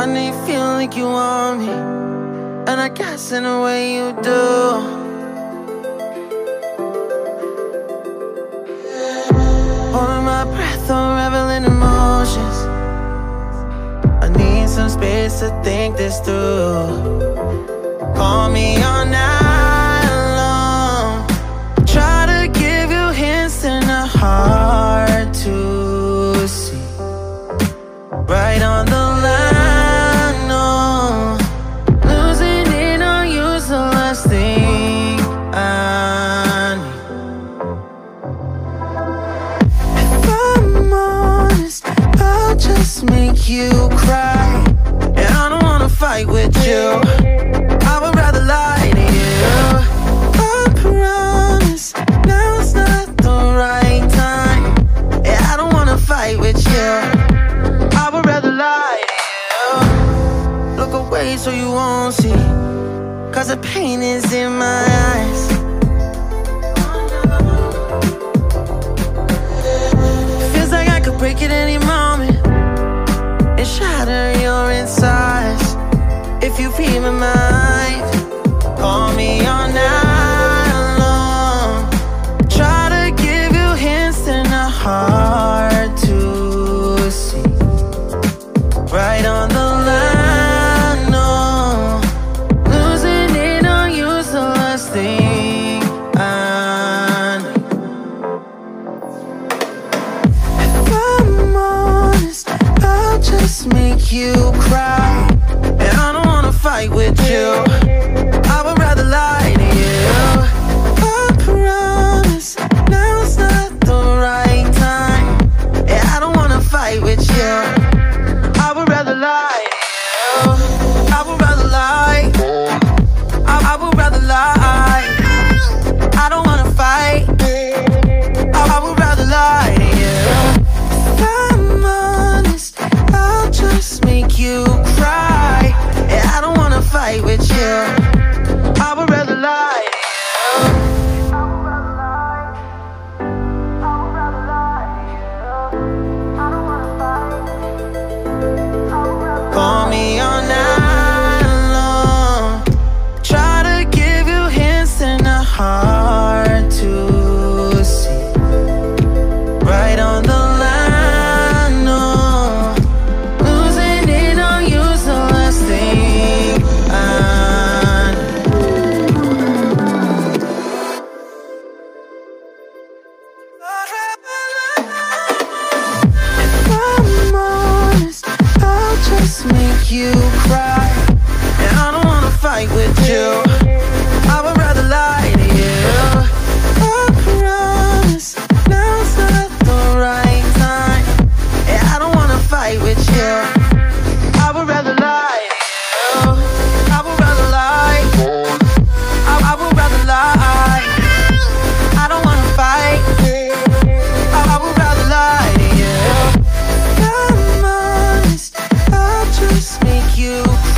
I know you feel like you want me, and I guess in a way you do. Holding my breath, unraveling emotions. I need some space to think this through. Call me just make you cry. And I don't wanna fight with you. I would rather lie to you. I promise now's not the right time. And I don't wanna fight with you. I would rather lie to you. Look away so you won't see. Cause the pain is in my eyes. Right on the line, no. Losing it on you's the last thing I need. If I'm honest, I'll just make you cry. And I don't wanna fight with you. I would rather lie to you. you. make you cry. you.